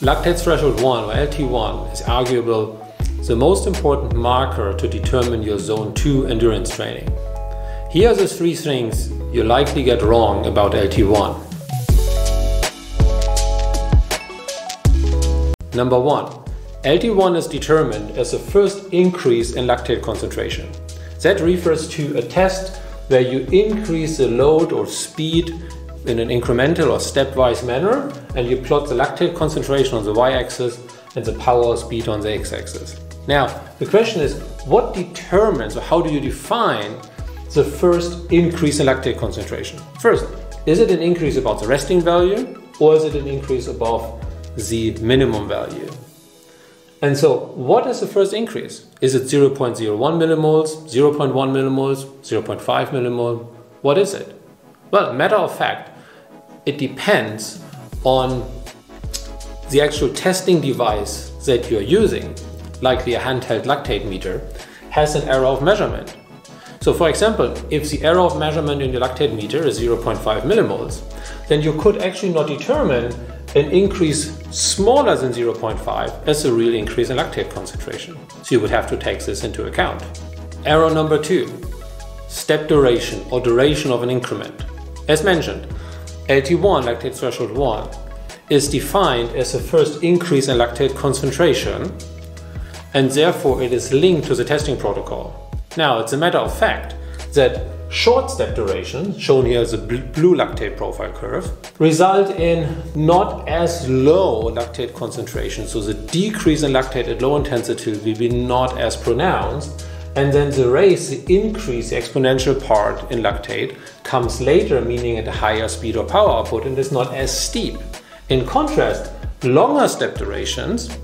Lactate threshold 1 or LT1 is arguable the most important marker to determine your zone 2 endurance training. Here are the three things you likely get wrong about LT1. Number 1. LT1 is determined as the first increase in lactate concentration. That refers to a test where you increase the load or speed in an incremental or stepwise manner and you plot the lactate concentration on the y-axis and the power speed on the x-axis. Now, the question is, what determines or how do you define the first increase in lactate concentration? First, is it an increase above the resting value or is it an increase above the minimum value? And so, what is the first increase? Is it 0.01 millimoles, 0.1 millimoles, 0.5 millimole? What is it? Well, matter of fact, it depends on the actual testing device that you're using, likely a handheld lactate meter, has an error of measurement. So for example, if the error of measurement in the lactate meter is 0.5 millimoles, then you could actually not determine an increase smaller than 0.5 as a real increase in lactate concentration. So you would have to take this into account. Error number two, step duration or duration of an increment. As mentioned, LT1, lactate threshold 1, is defined as the first increase in lactate concentration and therefore it is linked to the testing protocol. Now, it's a matter of fact that short step duration, shown here as a blue lactate profile curve, result in not as low lactate concentration. So the decrease in lactate at low intensity will be not as pronounced and then the raise, the increase, the exponential part in lactate comes later, meaning at a higher speed or power output and is not as steep. In contrast, longer step durations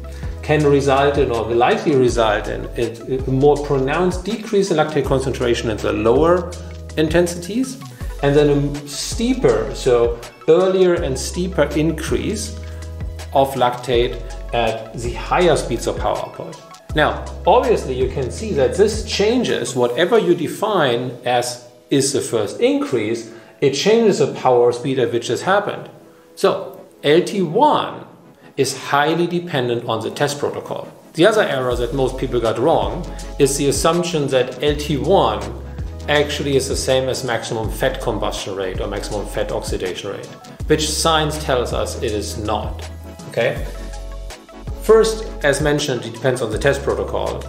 can result in or will likely result in a more pronounced decrease in lactate concentration at the lower intensities and then a steeper, so earlier and steeper increase of lactate at the higher speeds of power output. Now, obviously you can see that this changes whatever you define as is the first increase, it changes the power speed at which this happened. So LT1 is highly dependent on the test protocol. The other error that most people got wrong is the assumption that LT1 actually is the same as maximum fat combustion rate or maximum fat oxidation rate, which science tells us it is not. Okay? First, as mentioned, it depends on the test protocol.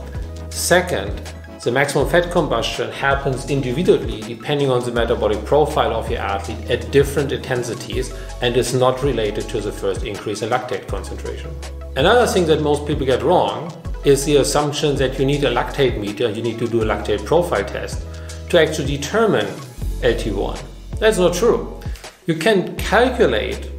Second, the maximum fat combustion happens individually depending on the metabolic profile of your athlete at different intensities and is not related to the first increase in lactate concentration. Another thing that most people get wrong is the assumption that you need a lactate meter, you need to do a lactate profile test to actually determine LT1. That's not true. You can calculate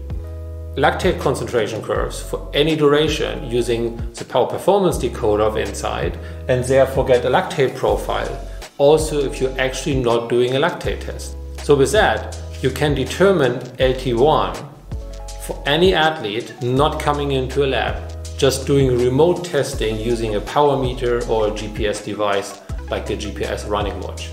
lactate concentration curves for any duration using the power performance decoder of INSCYD and therefore get a lactate profile also if you're actually not doing a lactate test. So with that, you can determine LT1 for any athlete not coming into a lab, just doing remote testing using a power meter or a GPS device like a GPS running watch.